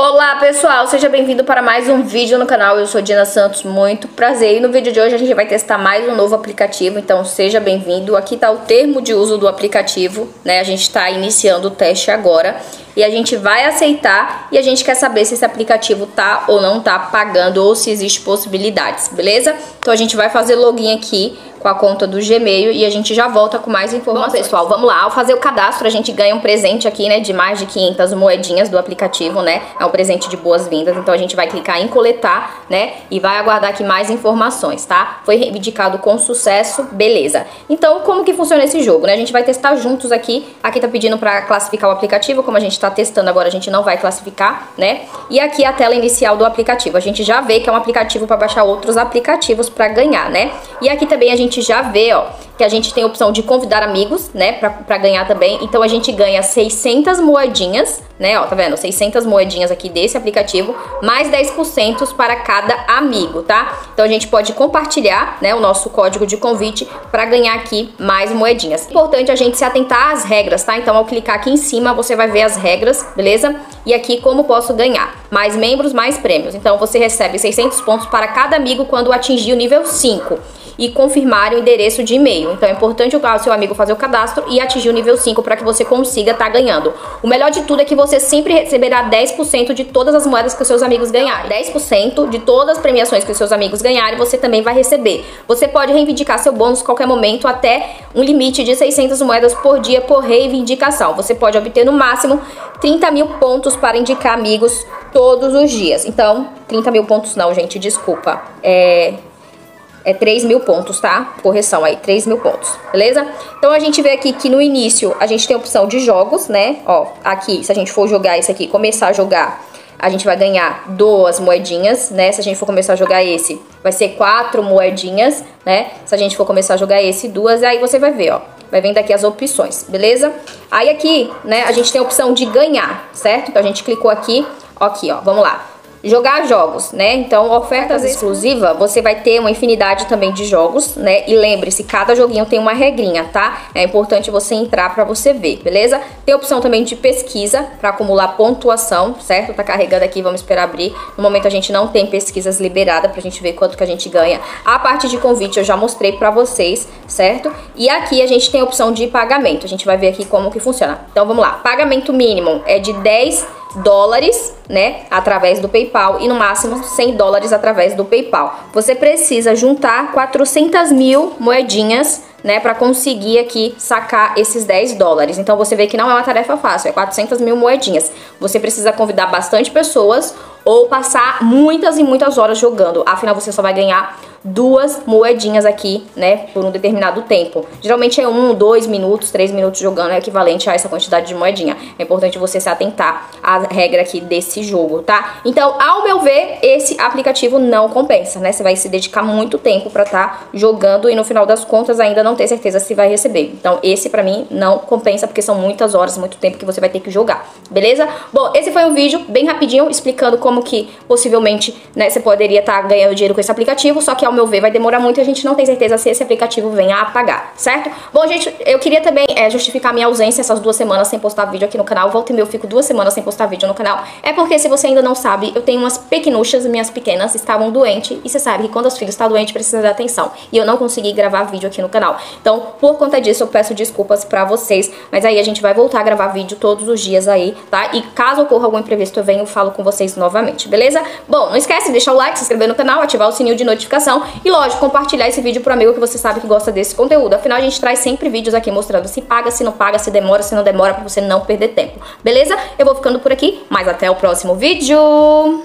Olá pessoal, seja bem-vindo para mais um vídeo no canal, eu sou Dina Santos, muito prazer. E no vídeo de hoje a gente vai testar mais um novo aplicativo, então seja bem-vindo, aqui está o termo de uso do aplicativo, né, a gente está iniciando o teste agora. E a gente vai aceitar e a gente quer saber se esse aplicativo tá ou não tá pagando ou se existe possibilidades, beleza? Então a gente vai fazer login aqui com a conta do Gmail e a gente já volta com mais informações. Bom, pessoal, vamos lá. Ao fazer o cadastro, a gente ganha um presente aqui, né, de mais de 500 moedinhas do aplicativo, né? É um presente de boas-vindas. Então a gente vai clicar em coletar, né, e vai aguardar aqui mais informações, tá? Foi reivindicado com sucesso, beleza. Então, como que funciona esse jogo, né? A gente vai testar juntos aqui. Aqui tá pedindo para classificar o aplicativo, como a gente tá testando agora, a gente não vai classificar, né? E aqui a tela inicial do aplicativo. A gente já vê que é um aplicativo para baixar outros aplicativos para ganhar, né? E aqui também a gente gente já vê, ó, que a gente tem a opção de convidar amigos, né, pra ganhar também. Então a gente ganha 600 moedinhas, né, ó, tá vendo? 600 moedinhas aqui desse aplicativo, mais 10% para cada amigo, tá? Então a gente pode compartilhar, né, o nosso código de convite para ganhar aqui mais moedinhas. Importante a gente se atentar às regras, tá? Então ao clicar aqui em cima, você vai ver as regras, beleza? E aqui como posso ganhar. Mais membros, mais prêmios. Então você recebe 600 pontos para cada amigo quando atingir o nível 5 e confirmar o endereço de e-mail. Então é importante o seu amigo fazer o cadastro e atingir o nível 5 para que você consiga estar tá ganhando. O melhor de tudo é que você sempre receberá 10% de todas as moedas que os seus amigos ganharem. 10% de todas as premiações que os seus amigos ganharem, você também vai receber. Você pode reivindicar seu bônus a qualquer momento até um limite de 600 moedas por dia por reivindicação. Você pode obter no máximo 30 mil pontos para indicar amigos todos os dias. Então, 30 mil pontos não, gente, desculpa. É é 3 mil pontos, tá? Correção aí, 3 mil pontos, beleza? Então a gente vê aqui que no início a gente tem a opção de jogos, né? Ó, aqui, se a gente for jogar esse aqui, começar a jogar, a gente vai ganhar duas moedinhas, né? Se a gente for começar a jogar esse, vai ser quatro moedinhas, né? Se a gente for começar a jogar esse, duas, aí você vai ver, ó. Vai vendo aqui as opções, beleza? Aí aqui, né, a gente tem a opção de ganhar, certo? Então a gente clicou aqui, aqui, ó, vamos lá jogar jogos, né? Então, ofertas exclusivas, você vai ter uma infinidade também de jogos, né? E lembre-se, cada joguinho tem uma regrinha, tá? É importante você entrar para você ver, beleza? Tem opção também de pesquisa para acumular pontuação, certo? Tá carregando aqui, vamos esperar abrir. No momento a gente não tem pesquisas liberadas pra gente ver quanto que a gente ganha. A parte de convite eu já mostrei para vocês, certo? E aqui a gente tem a opção de pagamento. A gente vai ver aqui como que funciona. Então, vamos lá. Pagamento mínimo é de 10 dólares, né, através do PayPal e no máximo 100 dólares através do PayPal. Você precisa juntar 400 mil moedinhas, né, para conseguir aqui sacar esses 10 dólares. Então você vê que não é uma tarefa fácil, é 400 mil moedinhas. Você precisa convidar bastante pessoas ou passar muitas e muitas horas jogando. Afinal, você só vai ganhar duas moedinhas aqui, né, por um determinado tempo. Geralmente é um, dois minutos, três minutos jogando é equivalente a essa quantidade de moedinha. É importante você se atentar à regra aqui desse jogo, tá? Então, ao meu ver, esse aplicativo não compensa, né? Você vai se dedicar muito tempo para estar tá jogando e no final das contas ainda não ter certeza se vai receber. Então, esse para mim não compensa porque são muitas horas, muito tempo que você vai ter que jogar, beleza? Bom, esse foi um vídeo bem rapidinho explicando como que possivelmente, né, você poderia estar tá ganhando dinheiro com esse aplicativo, só que ao meu ver, vai demorar muito e a gente não tem certeza se esse aplicativo venha a apagar, certo? Bom, gente, eu queria também é, justificar minha ausência essas duas semanas sem postar vídeo aqui no canal. Volta e meio, eu fico duas semanas sem postar vídeo no canal. É porque, se você ainda não sabe, eu tenho umas pequenuchas, minhas pequenas estavam doentes. E você sabe que quando os filhos estão doentes, precisa de atenção. E eu não consegui gravar vídeo aqui no canal. Então, por conta disso, eu peço desculpas pra vocês. Mas aí a gente vai voltar a gravar vídeo todos os dias aí, tá? E caso ocorra algum imprevisto, eu venho e falo com vocês novamente, beleza? Bom, não esquece de deixar o like, se inscrever no canal, ativar o sininho de notificação. E lógico, compartilhar esse vídeo pro amigo que você sabe que gosta desse conteúdo. Afinal, a gente traz sempre vídeos aqui mostrando se paga, se não paga, se demora, se não demora, pra você não perder tempo. Beleza? Eu vou ficando por aqui, mas até o próximo vídeo!